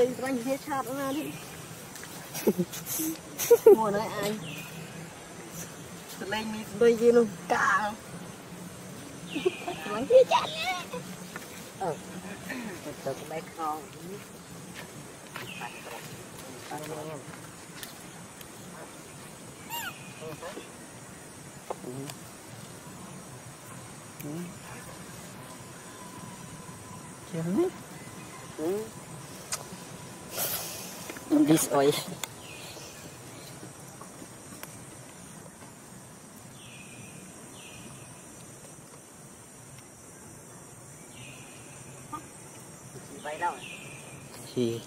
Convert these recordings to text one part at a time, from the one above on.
cây bánh hết chặt ra đi mua này ai lên đi đây gì luôn cả bánh hết chặt ờ từ cái con Jangan. Hmm. This oil. Thì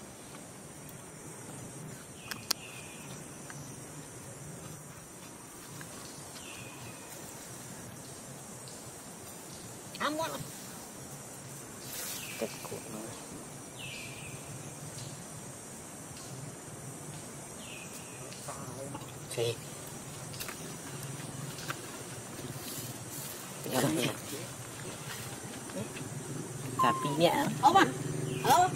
ăn quá cái của nó. Thì Tapi ni ah. ốm à ốm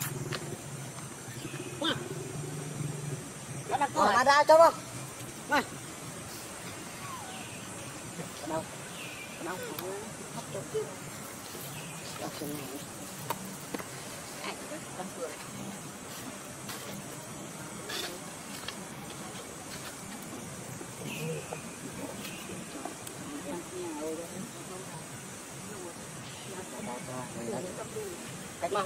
nó đặt câu mà ra cho không đâu đâu hấp cho kia này con vừa.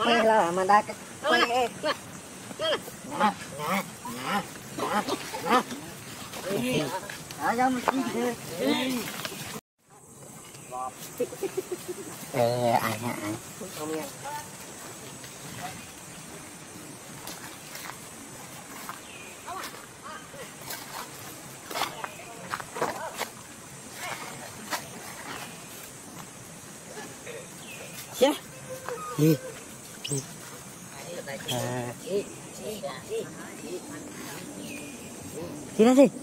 Đây là mà đa cái quay em. Nè, nè, nè, nè, nè. Ở trong cái Gì? À, gì đó gì?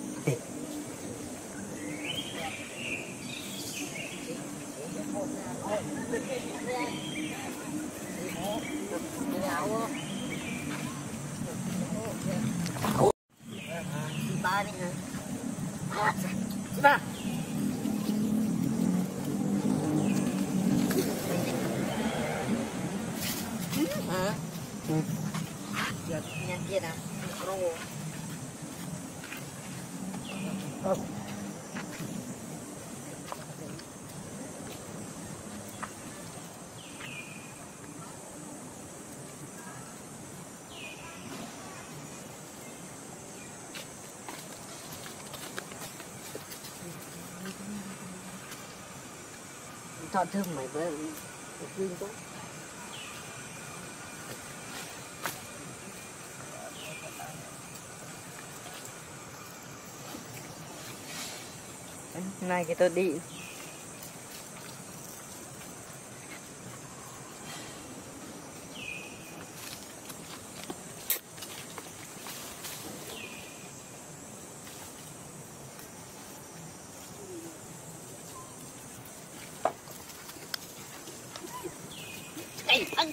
Giờ nhanh kia nào. Rô. Chọn thương mày với Quyên tốt. Này cái tôi đi. Đây, ăn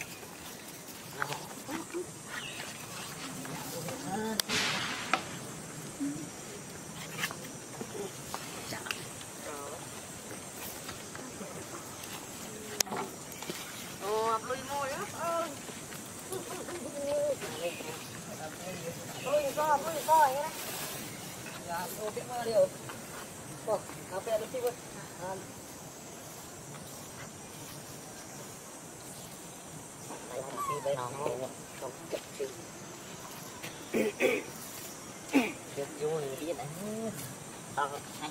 đây là không chặt chi. Được vô thì biết đấy. Tao hay.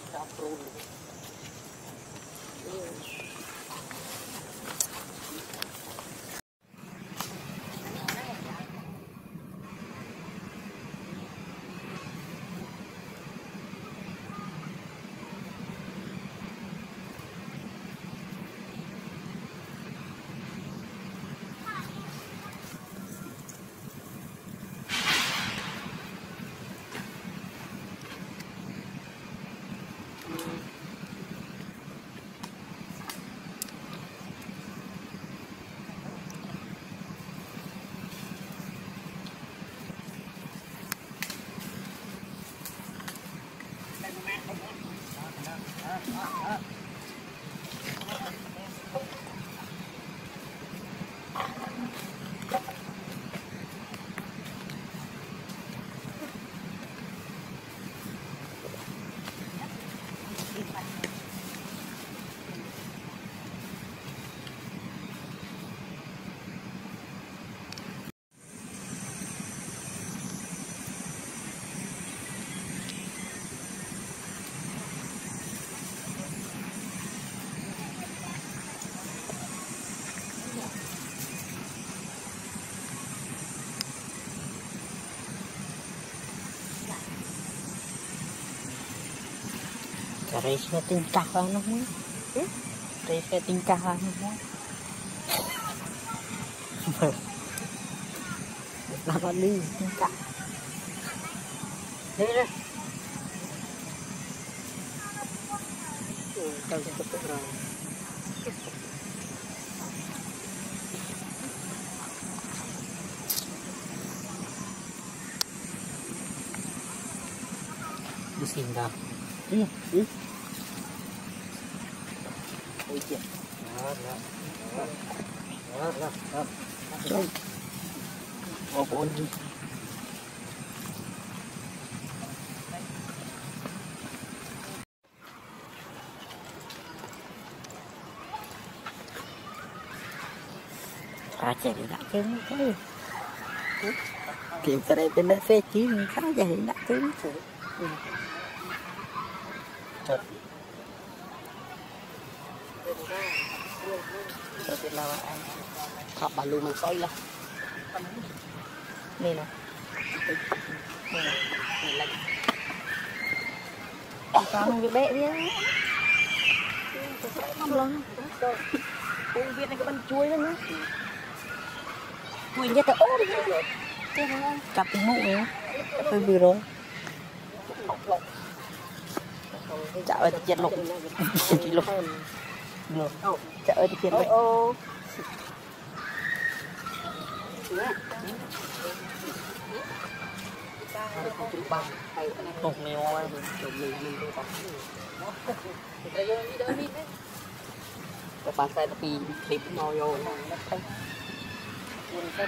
up, up, up. Race tingkah anakmu. Race tingkah anakmu. Nama đi tingkah. Đi đi. Kau cepet rồi. Đi xin đâu. Đi, đi. Ôi chết. Đó, đó. Đó, đó, đó. Đó. Ô, bốn đi. Chạy đi đã cứng cái Kiếm cái đây bên đây phê chí mình khá chạy đi đã cứng Thật Thật là anh. Khắp bà lưu mình coi là Nè nè Nè nè Nè lạnh Có không bệ đi á. Không lắm, Uống viên này cái bánh chuối đó nhá. Mày nhớ tao ố đi. Cặp cái mũ nữa Hơi vừa rồi. Chợ ơi chết lục. Chị lục. Lục Chạo ơi chết lục. Lục mèo ơi Các bạn xem nó clip nó vô nó thấy Nhìn cái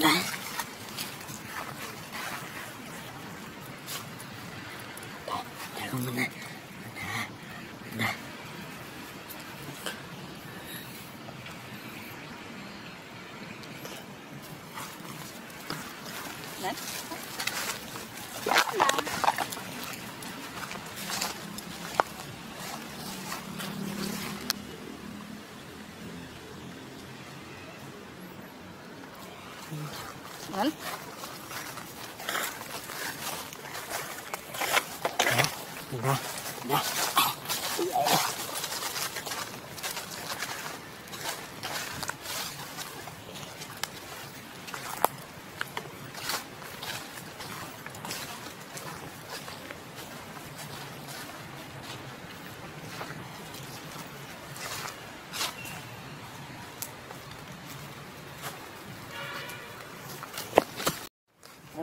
来。One.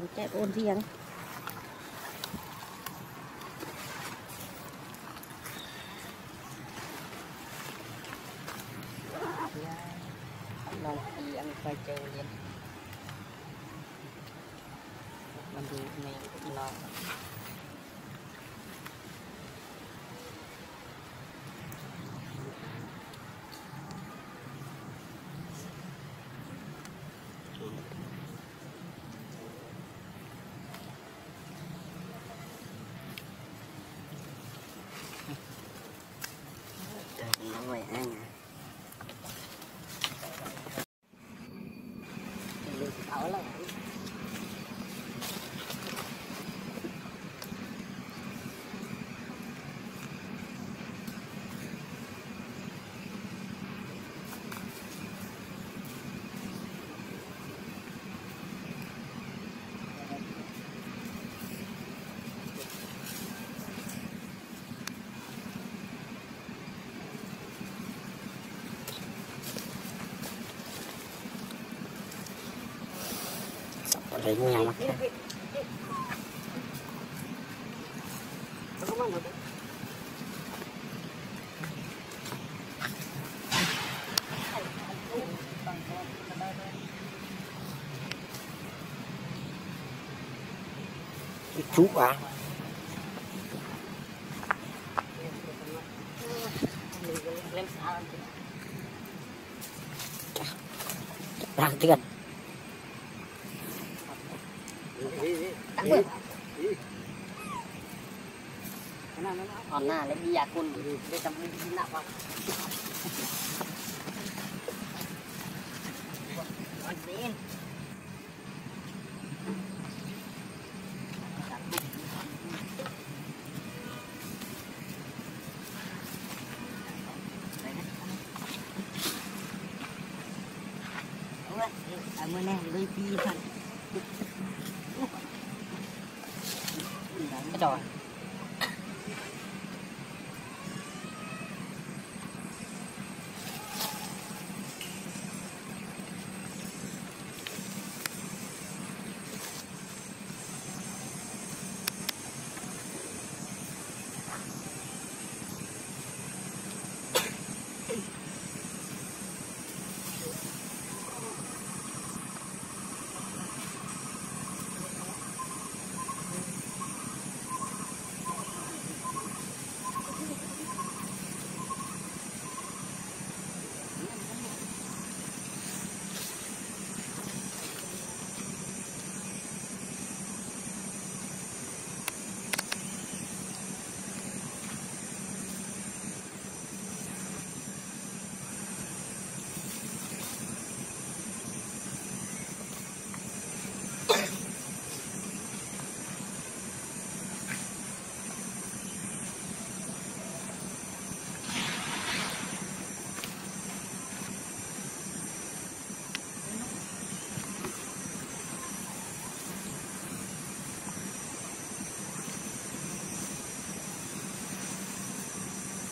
ำแจ๊โอนเทียัง Ở đây nhau mắt. Chú à đang tiền เอ่อหน้าเลยมียาคุณได้ทำให้ด้าฟังอันนี้เอามื่อแรกเลยปีพัน 你走